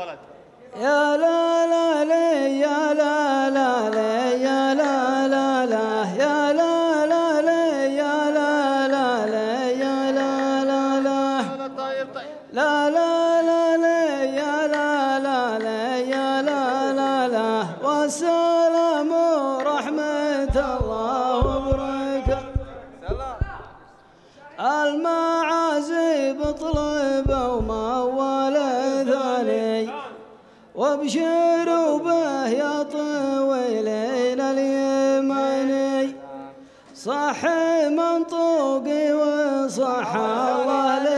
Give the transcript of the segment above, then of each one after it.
ولد. يا لا وابشروا به يا طويلين اليماني صح منطوقي وصح الله لساني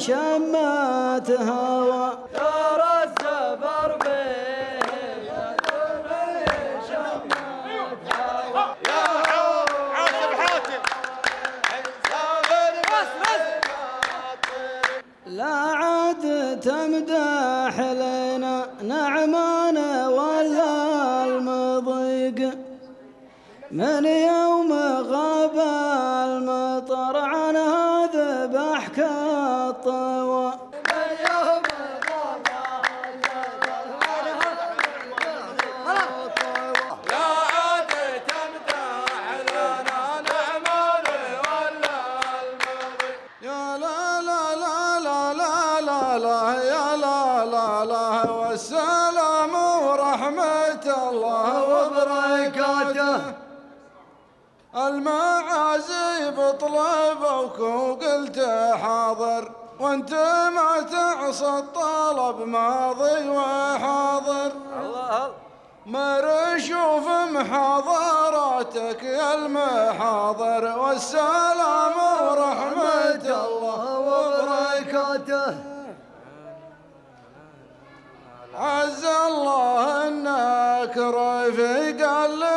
وفيه شمات هوى ترى السفر به عاصم حاتم لا عاد تمدح لنا نعمان ولا المضيق. من يوم لا والسلام ورحمة الله وبركاته المعازيب طلبوك وقلت حاضر وانت ما تعصى الطلب ماضي وحاضر. ما نشوف محاضراتك يا المحاضر والسلام ورحمة الله وبركاته. عز الله أنك رفيق اللي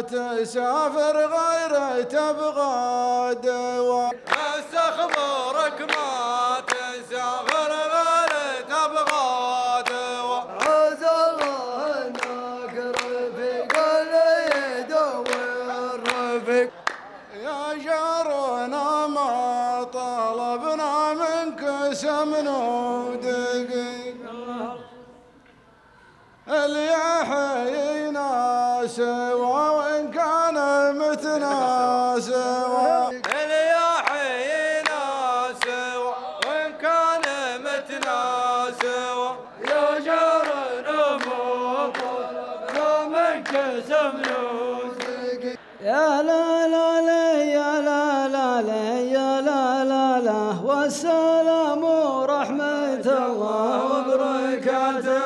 تسافر غير تبغى دواء بس اخبرك ما تسافر غير تبغى دواء عز الله انك رفيق اللي يدور رفيق يا جارنا ما طلبنا منك سمن ودقيق اللي يحيينا كان متنا سوا اللي يحيينا سوا وان كان متنا سوا يا ما طلبنا منك سمن ودقيق يا لا لا لا يا لا لا لا يا لا لا لا. والسلام ورحمة الله وبركاته.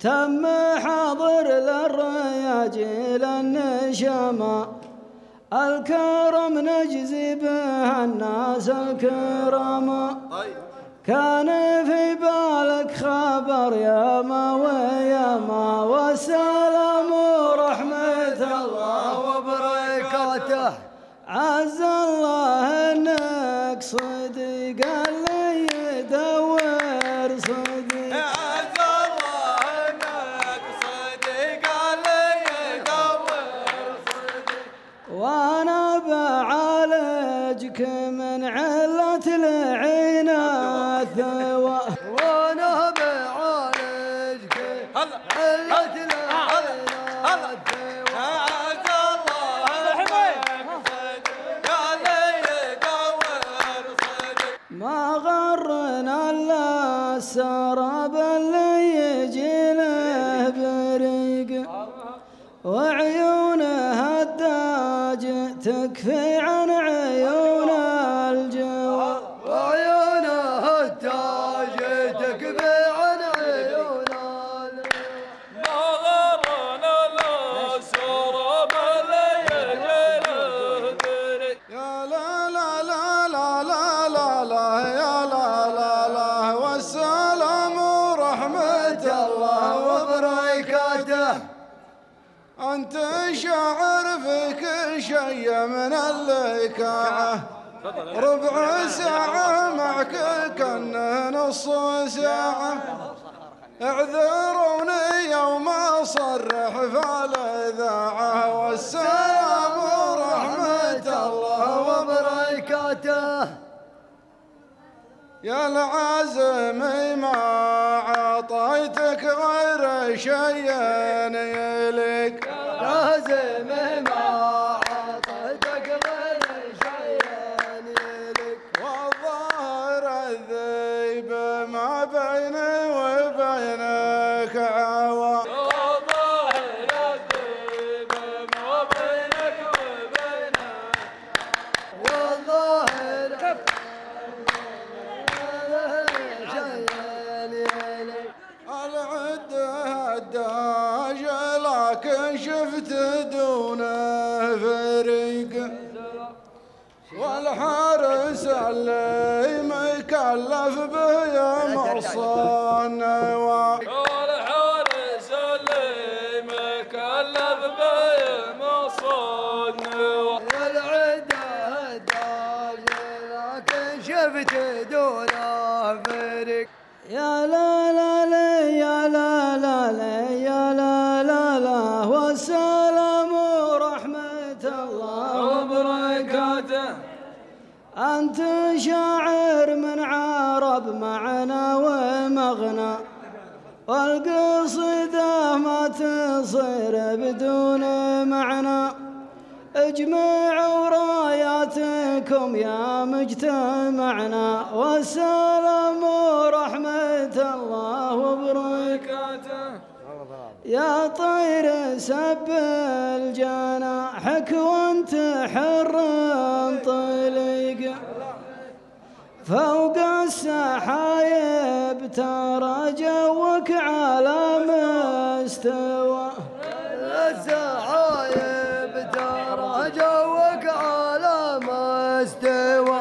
تم حاضر للرياجيل النشما الكرم نجزي به الناس الكرام كان في بالك خبر يا ما ويا ما والسلام وعيونه الداج تكفي عن عيون شيء من اللكاعة ربع ساعة معك كأن نص ساعة. اعذروني يوم أصرح في الاذاعه والسلام ورحمة الله وبركاته. يا العازم ما عطيتك غير شيء يليك لازم ما فريق والحارس اللي مكلف به يمص النوى الحارس اللي مكلف بمصنع والعده الداج لكن شفت دونه فرق يا لا لا لا يا لا لا يا لا أنت شاعر من عرب معنا ومغنى والقصيدة ما تصير بدون معنى. اجمعوا راياتكم يا مجتمعنا والسلام ورحمة الله وبركاته. يا طير سب الجناحك وانت حر طليق. فوق السحايب ترى جوك على مستوى. السحايب ترى جوك على مستوى.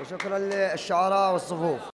وشكرا للشعراء والصفوف.